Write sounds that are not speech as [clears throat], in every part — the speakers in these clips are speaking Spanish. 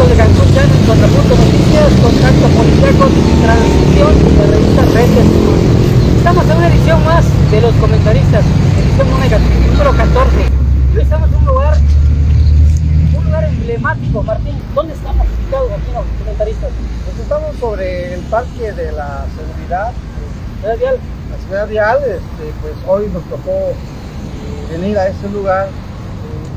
amigos de ya en Contrapunto Noticias, Contacto Policiaco, transmisión de la revista Red de Estamos en una edición más de los comentaristas, edición número 14. Hoy estamos en un lugar, un lugar emblemático, Martín. ¿Dónde estamos ubicados aquí los comentaristas? Pues estamos sobre el parque de la seguridad, ¿Ciudad Vial? la ciudad vial, este, pues hoy nos tocó venir a este lugar,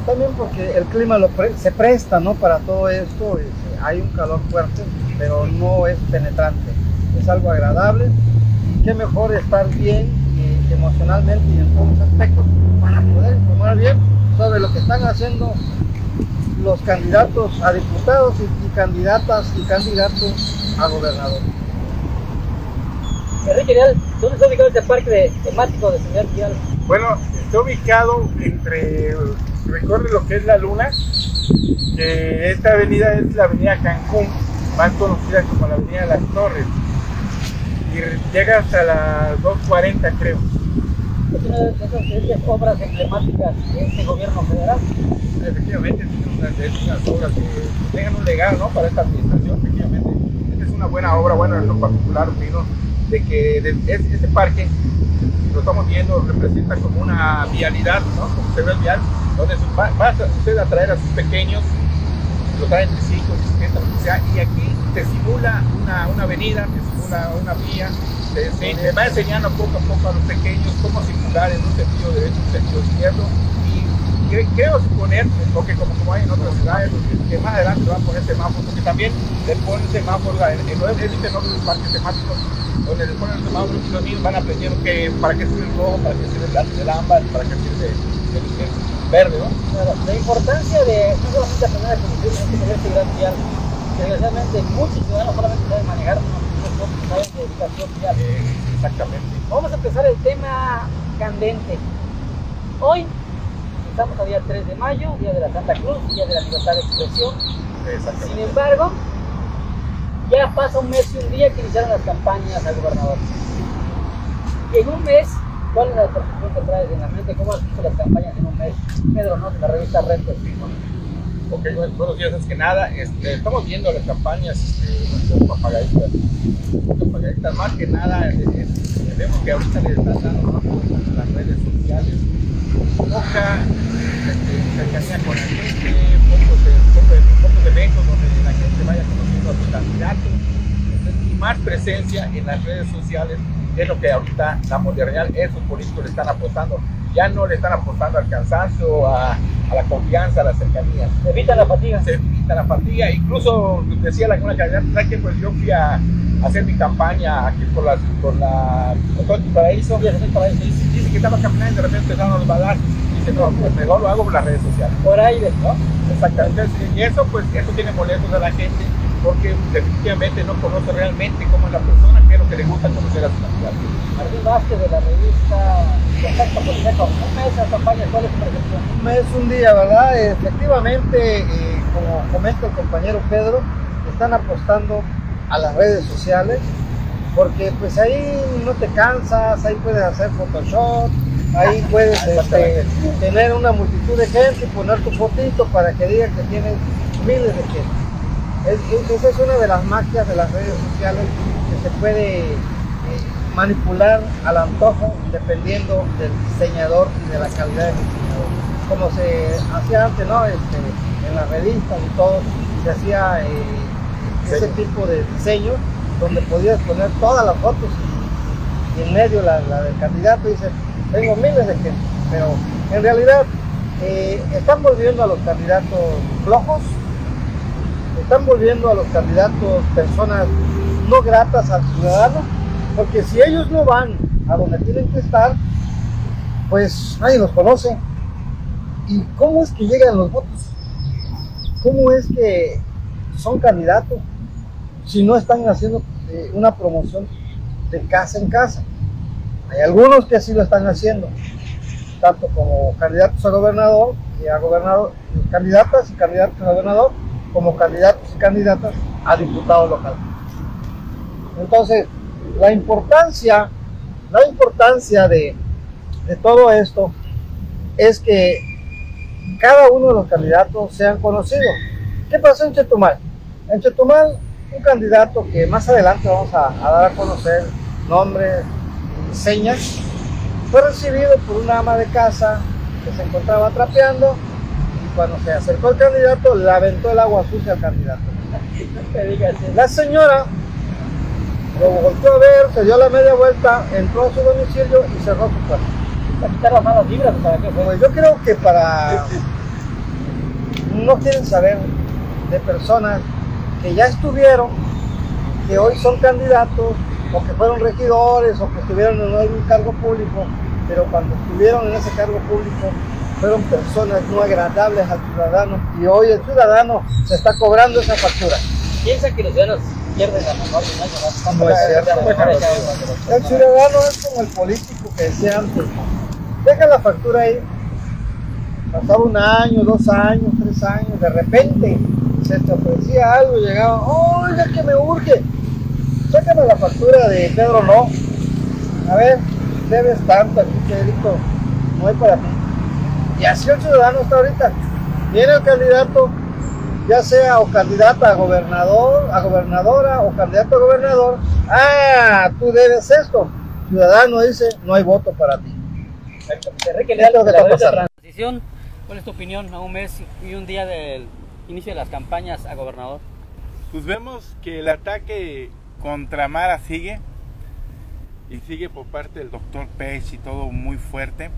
también porque el clima lo pre- se presta ¿no? para todo esto, este, hay un calor fuerte, pero no es penetrante, es algo agradable y qué mejor estar bien eh, emocionalmente y en todos los aspectos para poder informar bien sobre lo que están haciendo los candidatos a diputados y, y candidatas y candidatos a gobernador. Enrique Vial, ¿dónde está ubicado este parque de- temático de Ciudad Vial? Bueno, está ubicado entre, recuerde lo que es la Luna, que esta avenida es la avenida Cancún, más conocida como la avenida Las Torres, y llega hasta las 2.40 creo. Es una de esas, obras emblemáticas de este gobierno federal. Efectivamente, es una de esas obras que dejan un legado ¿no? para esta administración, efectivamente. Esta es una buena obra, bueno, en lo particular opino, de que de- es- este parque, lo estamos viendo, representa como una vialidad, ¿no? Como se ve el vial, donde su- va, a- usted a traer a sus pequeños, lo traen de 5, 60, lo que sea, y aquí te simula una, una avenida, te simula una vía, te, te- te va enseñando poco a poco a los pequeños cómo circular en un sentido derecho, un sentido izquierdo, y cre- creo suponer, porque como, como hay en otras ciudades, que más adelante van a poner semáforos, porque también le ponen semáforos, en, en, en, en otros parques temáticos, donde les ponen semáforos y los niños van aprendiendo que, para qué sirve el rojo, para qué sirve el, el ámbar, para qué sirve el, el verde, ¿no? Claro, la importancia de no solamente aprender a conducir en este, este gran vial, que desgraciadamente muchos ciudadanos solamente saben manejar, no saben de educación vial. Eh, exactamente. Vamos a empezar el tema candente. Hoy estamos a día 3 de mayo, día de la Santa Cruz, día de la libertad de expresión. Sin embargo, ya pasa un mes y un día que iniciaron las campañas al gobernador. Y en un mes, ¿cuál es la percepción que traes en la mente? ¿Cómo has visto las campañas en un mes? Pedro, ¿no? De la revista Red Ok, bueno, buenos días. Es que nada, este, estamos viendo las campañas este, apagaditas. Apagaditas. Más que nada, eh, vemos que ahorita le están dando más a las redes sociales. Poca este, cercanía con la gente, pocos, eventos donde la gente vaya conociendo a su candidato. Entonces, y más presencia en las redes sociales es lo que ahorita la modernidad, esos políticos le están apostando. Ya no le están apostando al cansancio, a, a la confianza, a la cercanía Evita la fatiga. se evita la fatiga. Incluso decía la una candidata, ¿sabes qué? Pues yo fui a, a hacer mi campaña aquí por la, por la por paraíso. Sí, eso es para eso. Dice, que estaba caminando y de repente empezaron los balazos. Dice, no, pues mejor lo hago por las redes sociales. Por aire, ¿no? Exactamente. Y eso, pues, eso tiene molestos a la gente porque definitivamente no conoce realmente cómo es la persona, qué es lo que le gusta conocer a su candidato. Martín Vázquez de la revista Contacto Policiaco. Un mes de campaña, ¿cuál es tu percepción? Un mes, un día, ¿verdad? Efectivamente, eh, como comenta el compañero Pedro, están apostando a las redes sociales porque pues ahí no te cansas, ahí puedes hacer Photoshop, ahí puedes este, tener una multitud de gente y poner tu fotito para que digan que tienes miles de gente. Es- es- esa es una de las magias de las redes sociales que se puede eh, manipular al antojo dependiendo del diseñador y de la calidad del diseñador. Como se hacía antes, ¿no? Este, en las revistas y todo, se hacía eh, ese tipo de diseño donde podías poner todas las fotos y, y en medio la, la del candidato y dice, tengo miles de gente, pero en realidad eh, están volviendo a los candidatos flojos, están volviendo a los candidatos personas no gratas al ciudadano, porque si ellos no van a donde tienen que estar, pues nadie los conoce. ¿Y cómo es que llegan los votos? ¿Cómo es que son candidatos si no están haciendo eh, una promoción de casa en casa? Hay algunos que sí lo están haciendo, tanto como candidatos a gobernador y a gobernador, candidatas y candidatos a gobernador, como candidatos y candidatas a diputado local. Entonces, la importancia, la importancia de, de todo esto es que cada uno de los candidatos sean conocidos. ¿Qué pasó en Chetumal? En Chetumal, un candidato que más adelante vamos a, a dar a conocer, nombre, señas, fue recibido por una ama de casa que se encontraba trapeando cuando se acercó el candidato le aventó el agua sucia al candidato. [laughs] La señora lo volvió a ver, se dio la media vuelta, entró a su domicilio y cerró su puerta. Para quitar las malas vibras, ¿para qué fue? Pues yo creo que para... No quieren saber de personas que ya estuvieron, que hoy son candidatos, o que fueron regidores, o que estuvieron en algún cargo público, pero cuando estuvieron en ese cargo público fueron personas no agradables al ciudadano y hoy el ciudadano se está cobrando esa factura. Piensa que los ciudadanos pierden la mejor No es cierto. El ciudadano es como el político que decía antes. Deja la factura ahí. Pasaba un año, dos años, tres años, de repente se te ofrecía algo llegaba, oiga que me urge, sácame la factura de Pedro no. A ver, debes tanto aquí, Pedrito, no hay para ti. Y así el ciudadano está ahorita. Viene el candidato, ya sea o candidata a gobernador, a gobernadora o candidato a gobernador. Ah, tú debes esto. Ciudadano dice, no hay voto para ti. Enrique ¿cuál es tu opinión a un mes y un día del inicio de las campañas a gobernador? Pues vemos que el ataque contra Mara sigue y sigue por parte del doctor Pech y todo muy fuerte.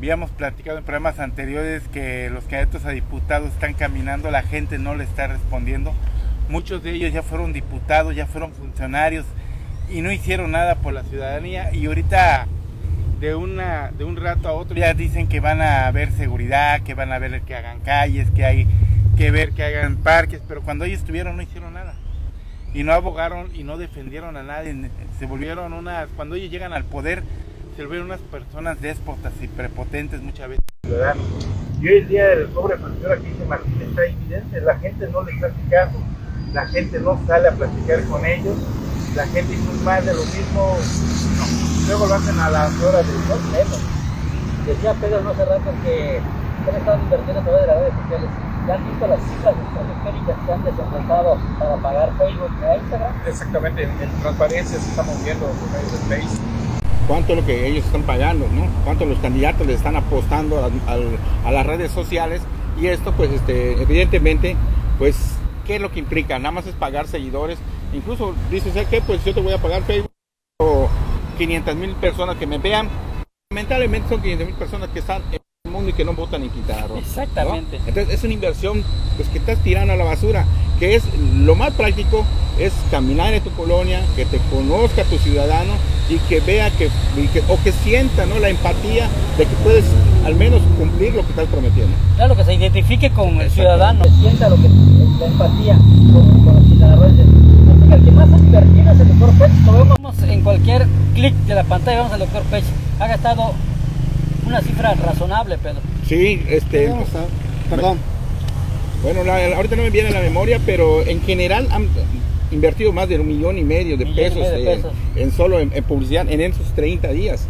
Habíamos platicado en programas anteriores que los candidatos a diputados están caminando, la gente no le está respondiendo. Muchos de ellos ya fueron diputados, ya fueron funcionarios y no hicieron nada por la ciudadanía y ahorita de una de un rato a otro ya dicen que van a ver seguridad, que van a ver que hagan calles, que hay que ver que hagan parques, pero cuando ellos estuvieron no hicieron nada. Y no abogaron y no defendieron a nadie, se volvieron unas cuando ellos llegan al poder se volvieron unas personas déspotas y prepotentes muchas veces. ciudadanos. Y hoy el día del pobre factura que dice Martín está evidente, la gente no les hace caso, la gente no sale a platicar con ellos, la gente hizo más de lo mismo, no. luego lo hacen a las horas del sol, menos. Decía Pedro no hace rato que han estado invirtiendo a través de las redes sociales. ¿Ya han visto las cifras estratosféricas que han desembolsado para pagar Facebook e Instagram? Exactamente, en, en transparencia se está moviendo por medio del Face. Cuánto es lo que ellos están pagando, ¿no? Cuánto los candidatos le están apostando a, a las redes sociales y esto pues este, evidentemente pues ¿qué es lo que implica? Nada más es pagar seguidores, incluso dices, ¿sabes qué? Pues yo te voy a pagar Facebook o 500 mil personas que me vean, lamentablemente son 500 mil personas que están en el mundo y que no votan en Quintana Roo. ¿no? Exactamente. Entonces es una inversión pues, que estás tirando a la basura, que es lo más práctico, es caminar en tu colonia, que te conozca tu ciudadano y que vea que, y que- o que sienta ¿no? la empatía de que puedes al menos cumplir lo que estás prometiendo. Claro, que se identifique con el ciudadano. Que sienta lo que, la empatía con, con los. Porque El que más ha invertido es el doctor Pech. Lo vemos en cualquier clic de la pantalla, vemos al doctor Pech. Ha gastado una cifra razonable, Pedro. Sí, este, Perdón. bueno, la- ahorita no me viene a la memoria, pero en general han invertido más de un millón y medio de pesos, medio de en- pesos. En, solo en, en publicidad en esos 30 días.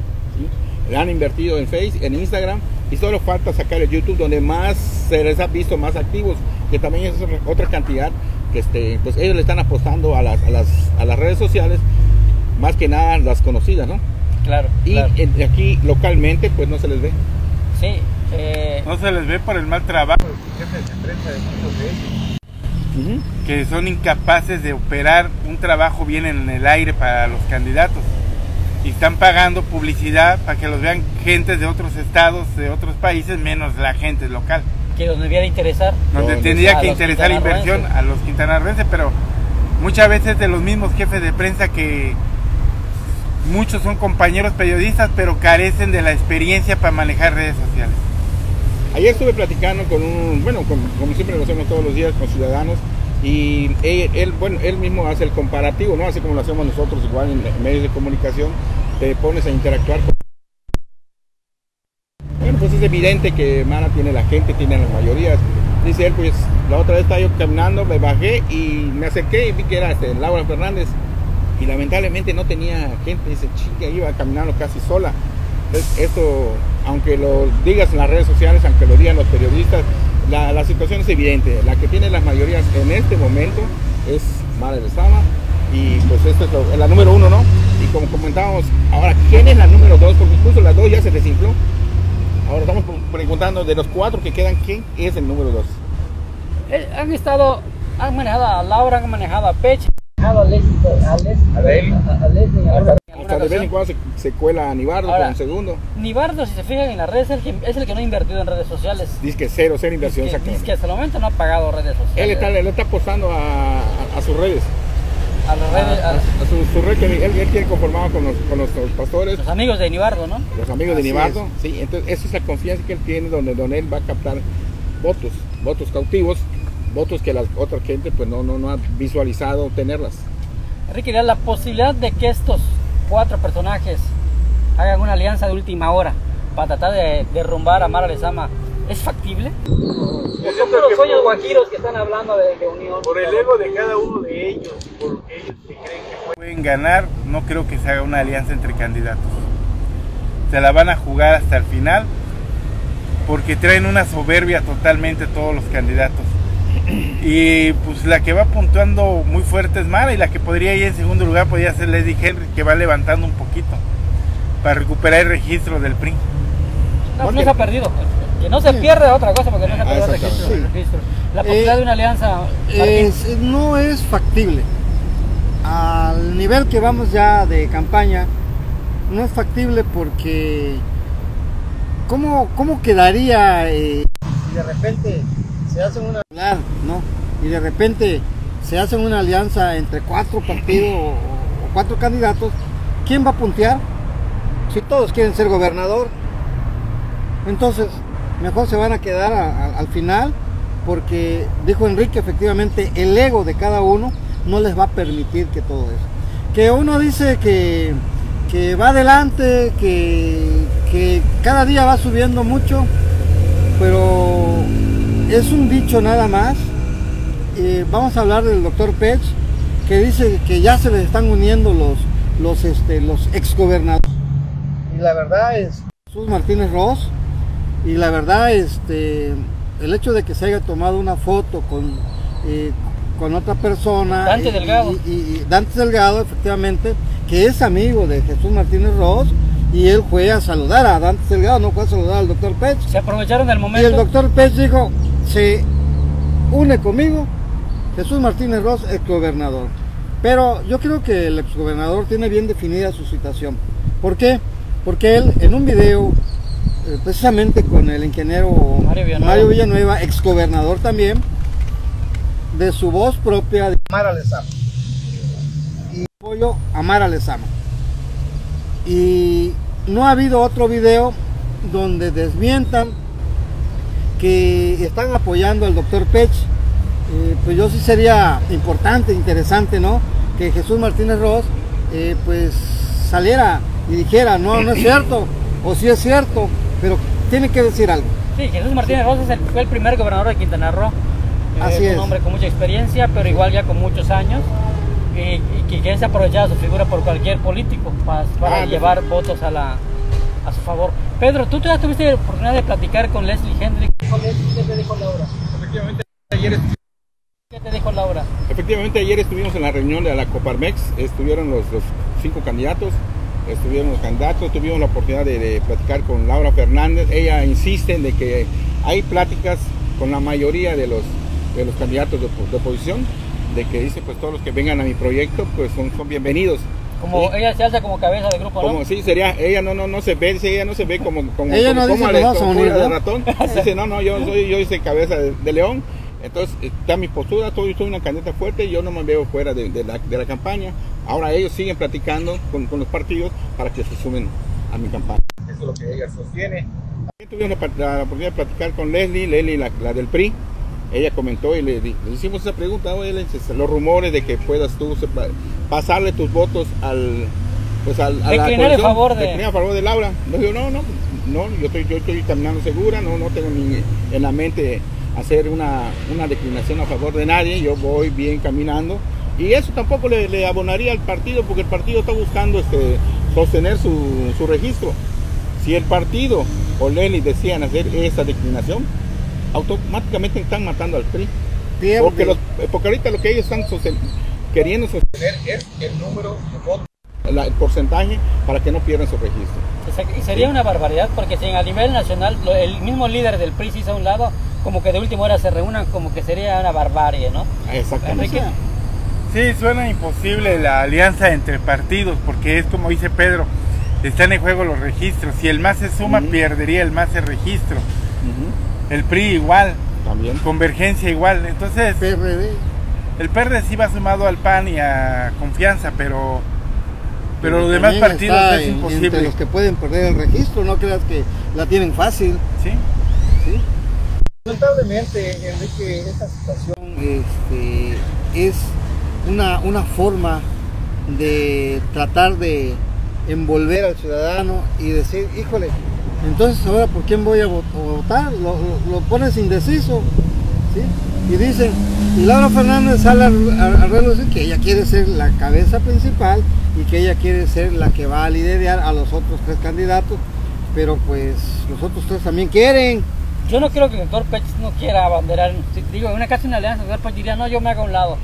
¿sí? Han invertido en Face, en Instagram y solo falta sacar el YouTube donde más se les ha visto más activos, que también es otra- otra cantidad que este, pues ellos le están apostando a las, a las, a las redes sociales, más que nada las conocidas, ¿no? Claro. Y claro. en- aquí localmente pues no se les ve. Sí. eh, No se les ve por el mal trabajo. Jefes de prensa de muchos de ellos. Que son incapaces de operar un trabajo bien en el aire para los candidatos y están pagando publicidad para que los vean gentes de otros estados, de otros países, menos la gente local, que nos debía de interesar. donde Donde tendría a que interesar la inversión a los quintanarroenses, pero muchas veces de los mismos jefes de prensa que muchos son compañeros periodistas, pero carecen de la experiencia para manejar redes sociales. Ayer estuve platicando con un, bueno, como siempre lo hacemos todos los días con ciudadanos y él, bueno, él mismo hace el comparativo, ¿no? Así como lo hacemos nosotros igual en, medios de comunicación, te pones a interactuar con... Bueno, pues es evidente que Mara tiene la gente, tiene las mayorías. Dice él, pues la otra vez estaba yo caminando, me bajé y me acerqué y vi que era este, Laura Fernández y lamentablemente no tenía gente, dice, chica, iba caminando casi sola. Entonces, esto, aunque lo digas en las redes sociales, aunque lo digan los periodistas, la, la situación es evidente. La que tiene las mayorías en este momento es Mara Lezama y pues esta es lo- la número uno, ¿no? Y como comentábamos, ahora, ¿quién es la número dos? Porque incluso la dos ya se desinfló. Ahora estamos preguntando de los cuatro que quedan, ¿quién es el número dos? Eh, han estado, han manejado a Laura, han manejado a Pech, han manejado a Leslie, a Leslie, A Leslie. a- a Leslie en Hasta de vez en cuando se, se cuela a Nibardo Ahora, con segundo. Nibardo, si se fijan en las redes, es el que, es el que no ha invertido en redes sociales. Dice que cero, cero inversión. Dice que, que hasta el momento no ha pagado redes sociales. Él está, él está apostando a, a- a sus redes. a las redes, A, a a su, su red que él, él tiene conformado con los, con los, los pastores, los amigos de Nibardo, ¿no? los amigos de Nibardo. Sí, entonces esa es la confianza que él tiene donde, donde él va a captar votos, votos cautivos, votos que la otra gente pues no, no, no ha visualizado tenerlas. Enrique, ¿la posibilidad de que estos cuatro personajes hagan una alianza de última hora para tratar de derrumbar a Mara Lezama es factible? Yo Son los sueños guajiros que están hablando de, de unión. Por el ego de cada uno de ellos, porque ellos se creen que pueden ganar, no creo que se haga una alianza entre candidatos. Se la van a jugar hasta el final porque traen una soberbia totalmente todos los candidatos. Y pues la que va puntuando muy fuerte es Mara y la que podría ir en segundo lugar podría ser Leslie Henry que va levantando un poquito para recuperar el registro del PRI. No, no se ha perdido. Que no se pierda otra cosa porque no se ha perdido el registro, exactamente. el registro. La posibilidad Eh, de una alianza. Es- no es factible. Al nivel que vamos ya de campaña, no es factible porque ¿cómo, cómo quedaría eh, si de repente se hacen una ¿no? y de repente se hacen una alianza entre cuatro partidos o, cuatro candidatos? ¿Quién va a puntear? Si todos quieren ser gobernador, entonces mejor se van a quedar al final porque dijo Enrique efectivamente el ego de cada uno no les va a permitir que todo eso. Que uno dice que, que va adelante, que, que cada día va subiendo mucho, pero es un dicho nada más. Eh, vamos a hablar del doctor Pech, que dice que ya se les están uniendo los, los, este, los exgobernadores. Y la verdad es Jesús Martínez Ross, y la verdad, este, el hecho de que se haya tomado una foto con, eh, con otra persona. Dante Delgado. Y, y- y Dante Delgado, efectivamente, que es amigo de Jesús Martínez Ross, y él fue a saludar a Dante Delgado, no fue a saludar al doctor Pech. se aprovecharon del Y el momento. doctor Pech dijo, se une conmigo Jesús Martínez Ross, exgobernador. Pero yo creo que el exgobernador tiene bien definida su situación. ¿Por qué? Porque él en un video, eh, precisamente con el ingeniero Mario Villanueva. Mario Villanueva, exgobernador también, de su voz propia de Amara Lezama. Y apoyo a Lezama. Y no ha habido otro video donde desmientan que están apoyando al doctor Pech. Eh, pues yo sí sería importante, interesante, ¿no? Que Jesús Martínez Ross, eh, pues saliera y dijera, no, no es [clears throat] cierto, o sí es cierto, pero tiene que decir algo. Sí, Jesús Martínez Rosas el- fue el primer gobernador de Quintana Roo. Eh, Así un es. hombre con mucha experiencia, pero igual ya con muchos años. Y, y que, ha aprovechado su figura por cualquier político para, para Ah, llevar votos a, la, a su favor. Pedro, tú ya tuviste la oportunidad de platicar con Leslie Hendrick. ¿Qué te dijo Laura? efectivamente ayer, efectivamente ayer estuvimos en la reunión de la Coparmex, estuvieron los, los cinco candidatos, estuvieron los candidatos, tuvimos la oportunidad de, platicar con Laura Fernández, ella insiste en de que hay pláticas con la mayoría de los, de los candidatos de, de oposición, de que dice pues todos los que vengan a mi proyecto pues son, son bienvenidos. Como Sí. ella se alza como cabeza de grupo, ¿no? Como sí sería, ella no no no se ve, dice, ella no se ve como como Ella como, no dice, como "Nos vamos a como unir", cola de ratón. Dice, "No, no, yo soy yo soy cabeza de, de león." Entonces, está mi postura, soy, soy una candidata fuerte, yo no me veo fuera de, de la, de la campaña. Ahora ellos siguen platicando con, con los partidos para que se sumen a mi campaña. Eso es lo que ella sostiene. También tuvimos la, la oportunidad de platicar con Leslie, Leslie la, la del PRI. Ella comentó y le, le hicimos esa pregunta, oye, le dices, los rumores de que puedas tú sepa- pasarle tus votos al pues al, a la Declinar coalición, favor de- declinar a favor de Laura. No, yo no, no, no, yo estoy, yo estoy caminando segura, no, no tengo ni en la mente hacer una, una declinación a favor de nadie, yo voy bien caminando. Y eso tampoco le, le abonaría al partido, porque el partido está buscando este, sostener su, su registro. Si el partido o Lenny decían hacer esa declinación, automáticamente están matando al PRI. Pierde. Porque, los- porque ahorita lo que ellos están sosten- queriendo sostener es el número de votos, la- el porcentaje para que no pierdan su registro. Y sería una barbaridad porque si a nivel nacional lo- el mismo líder del PRI se hizo a un lado, como que de última hora se reúnan, como que sería una barbarie, ¿no? Exactamente. Enrique. Sí, suena imposible la alianza entre partidos, porque es como dice Pedro, están en juego los registros. Si el MAS se suma, Ujú. perdería el MAS el registro. El PRI igual, También. Convergencia igual. Entonces, PRD. el PRD sí va sumado al PAN y a Confianza, pero, pero los demás partidos está es en- Entre imposible. los que pueden perder el registro, no creas que la tienen fácil. ¿sí? ¿sí? Lamentablemente, Enrique, esta situación este, es una, una forma de tratar de envolver al ciudadano y decir, híjole, entonces ahora por quién voy a vo- a votar, lo, lo- lo pones indeciso, ¿sí? Y dicen, y Laura Fernández sale a, a- a relucir que ella quiere ser la cabeza principal y que ella quiere ser la que va a liderar a los otros tres candidatos, pero pues los otros tres también quieren. Yo no creo que el doctor Pech no quiera abanderar, si- digo, en una casa una alianza, el doctor Pech diría, no, yo me hago a un lado.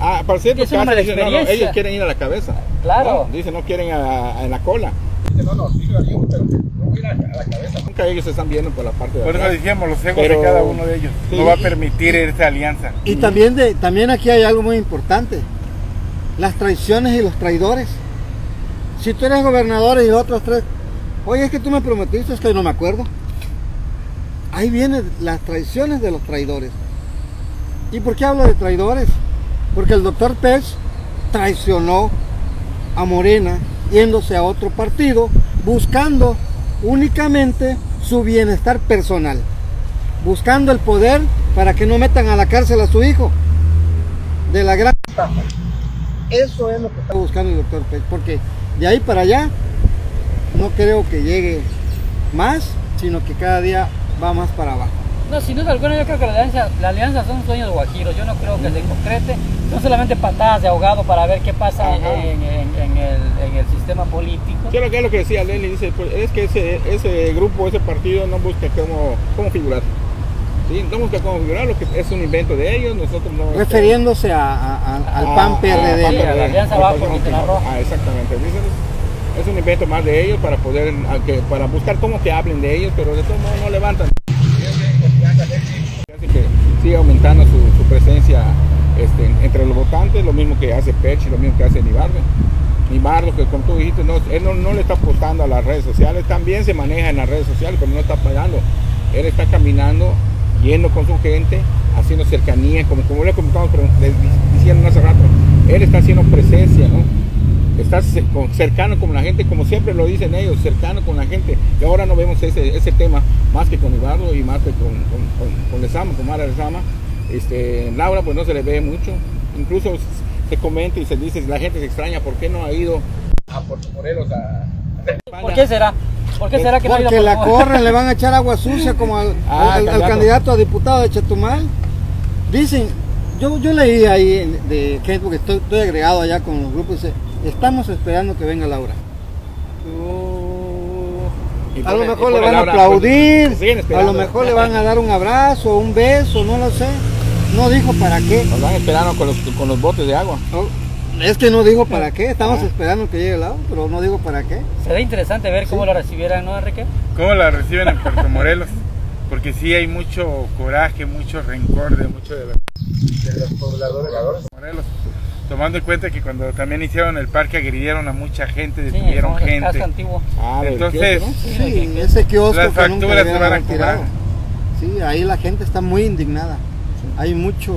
Ah, para cierto dicen, no, no, ellos quieren ir a la cabeza. Claro. No, dicen, no quieren a, a- en la cola. Dicen, no, no, sí voy a ir a, a la cabeza. Nunca ellos se están viendo por la parte de Por eso decíamos los egos Pero- de cada uno de ellos. Sí. no va a permitir esa alianza. Y también, de, también aquí hay algo muy importante, las traiciones y los traidores. Si tú eres gobernador y otros tres, oye, es que tú me prometiste, es que no me acuerdo. Ahí vienen las traiciones de los traidores. ¿Y por qué hablo de traidores? Porque el doctor Pech traicionó a Morena yéndose a otro partido buscando únicamente su bienestar personal buscando el poder para que no metan a la cárcel a su hijo de la gran estafa. Eso es lo que está buscando el doctor Pech, porque de ahí para allá no creo que llegue más, sino que cada día va más para abajo. No, sin duda alguna yo creo que la alianza, la alianza son sueños guajiros, yo no creo que se concrete, son solamente patadas de ahogado para ver qué pasa en, Ajá. en- en el, en el sistema político. Lo que es lo que decía Leli, dice, pues, es que ese, ese grupo, ese partido no busca cómo, cómo figurar. ¿sí? No busca cómo figurar, lo que es un invento de ellos, nosotros no... Refiriéndose a- a- a- al Ah, PAN ah, PRD. sí, a la Alianza Bajo. Ah, exactamente. Dicen, es, un invento más de ellos para poder, para buscar cómo que hablen de ellos, pero de todos modos no levantan. Hacen que siga aumentando su, su presencia este, entre los votantes, lo mismo que hace Pech lo mismo que hace Nibardo. Nibardo, que como tú dijiste, no, él no, no le está apostando a las redes sociales, también se maneja en las redes sociales, pero no está pagando. Él está caminando, yendo con su gente, haciendo cercanía, como, como le comentamos pero le di- diciendo hace rato, él está haciendo presencia, ¿no? Está cercano con la gente, como siempre lo dicen ellos, cercano con la gente. Y ahora no vemos ese, ese tema más que con Ibardo y más que con, con, con, con Lezama, con Mara Lezama. Este, Laura pues no se le ve mucho. Incluso se comenta y se dice, la gente se extraña, ¿por qué no ha ido a Puerto Morelos a... a- ¿Por qué será? ¿Por qué será que no Porque por la corren, le van a echar agua sucia como al, [laughs] Ah, al- al candidato. candidato a diputado de Chetumal. Dicen, yo, yo leí ahí de porque estoy, estoy agregado allá con los grupos, dice, estamos esperando que venga Laura. y A lo mejor le van a aplaudir, pues, siguen a lo mejor le van a dar un abrazo, un beso, no lo sé. No dijo para qué. Nos van esperando con los, con los botes de agua. No, es que no dijo para qué, estamos Ah. esperando que llegue Laura, pero no digo para qué. Sería interesante ver cómo lo recibieran, ¿no, Enrique? ¿Cómo la reciben en Puerto Morelos? Porque sí hay mucho coraje, mucho rencor de muchos de los De los pobladores. Morelos. Tomando en cuenta que cuando también hicieron el parque agredieron a mucha gente, Sí, detuvieron el gente. antiguo. Ah, Entonces, kiosco, ¿no? Sí, ese kiosco Las que nunca facturas se van a cobrar. Sí, ahí la gente está muy indignada. Hay mucho,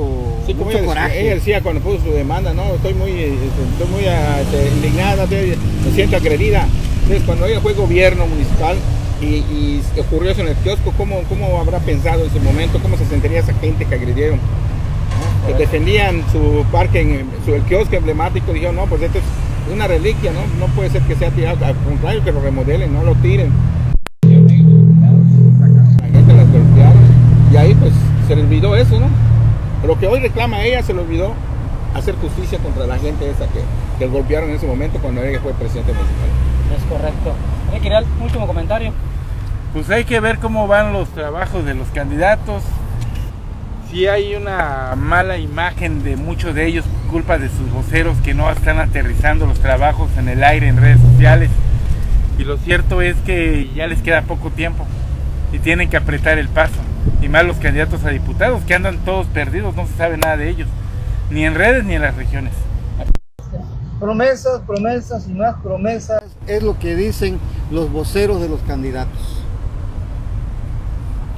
Sí, mucho ella, decía- coraje. ella decía cuando puso su demanda, no, estoy muy, este, estoy muy este, indignada, estoy- me siento agredida. Entonces, cuando ella fue gobierno municipal y, y ocurrió eso en el kiosco, ¿cómo, ¿cómo habrá pensado en ese momento? ¿Cómo se sentiría esa gente que agredieron? ¿no? Que defendían su parque, en, su, el kiosco emblemático, dijeron, no, pues esto es una reliquia, ¿no? No puede ser que sea tirado, al contrario, que lo remodelen, no lo tiren. La gente las golpearon y ahí pues se le olvidó eso, ¿no? Lo que hoy reclama ella se le olvidó hacer justicia contra la gente esa que, que golpearon en ese momento cuando ella fue presidente municipal. Es correcto. ¿quería un último comentario? Pues hay que ver cómo van los trabajos de los candidatos. sí hay una mala imagen de muchos de ellos por culpa de sus voceros que no están aterrizando los trabajos en el aire, en redes sociales. Y lo cierto es que ya les queda poco tiempo y tienen que apretar el paso. Y más los candidatos a diputados que andan todos perdidos, no se sabe nada de ellos, ni en redes ni en las regiones. Promesas, promesas y más promesas es lo que dicen los voceros de los candidatos.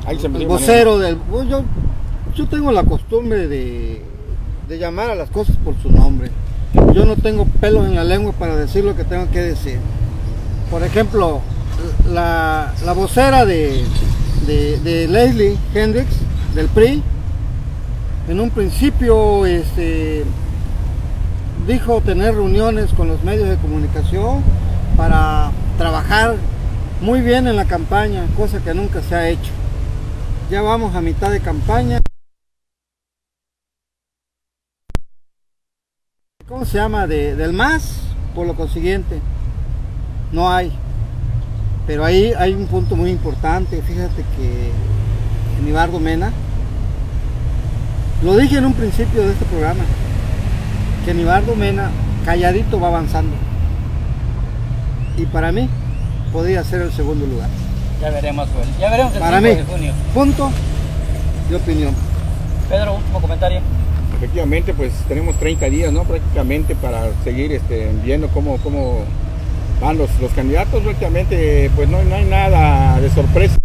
Ahí se me El vocero del... pues Yo, yo tengo la costumbre de, de llamar a las cosas por su nombre. Yo no tengo pelos en la lengua para decir lo que tengo que decir. Por ejemplo, la, la vocera de, de, de Leslie Hendricks, del PRI, en un principio este, dijo tener reuniones con los medios de comunicación para trabajar muy bien en la campaña, cosa que nunca se ha hecho. Ya vamos a mitad de campaña. ¿Cómo se llama? De, del MAS, por lo consiguiente, no hay. Pero ahí hay un punto muy importante. Fíjate que Enibardo Mena, lo dije en un principio de este programa, que Enibardo Mena calladito va avanzando. Y para mí podría ser el segundo lugar. Ya veremos, Joel. Ya veremos el Para 5 mí. de junio. Punto de opinión. Pedro, último comentario. Efectivamente, pues tenemos 30 días, ¿no? Prácticamente para seguir este, viendo cómo, cómo van los, candidatos. Prácticamente, pues no, no hay nada de sorpresa.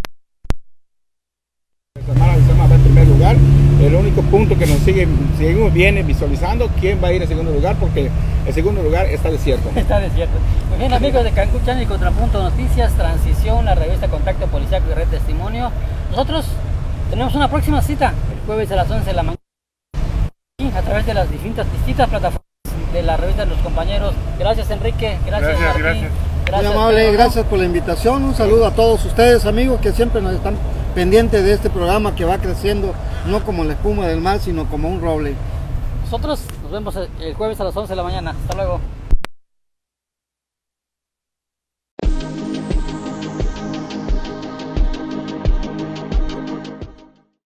Samara Lezama va en primer lugar. El único punto que nos sigue, seguimos bien visualizando quién va a ir en segundo lugar, porque el segundo lugar está desierto. [laughs] Está desierto. Muy bien, amigos de Cancún Channel y Contrapunto Noticias, Transición, la revista Contacto Policial y Red Testimonio. Nosotros tenemos una próxima cita el jueves a las 11 de la mañana a través de las distintas, distintas plataformas de la revista de los compañeros. Gracias, Enrique. Gracias, Gracias, Martín. gracias. Muy amable, Pedro. gracias por la invitación. Un saludo a todos ustedes, amigos, que siempre nos están pendientes de este programa que va creciendo, no como la espuma del mar, sino como un roble. Nosotros nos vemos el jueves a las 11 de la mañana. Hasta luego.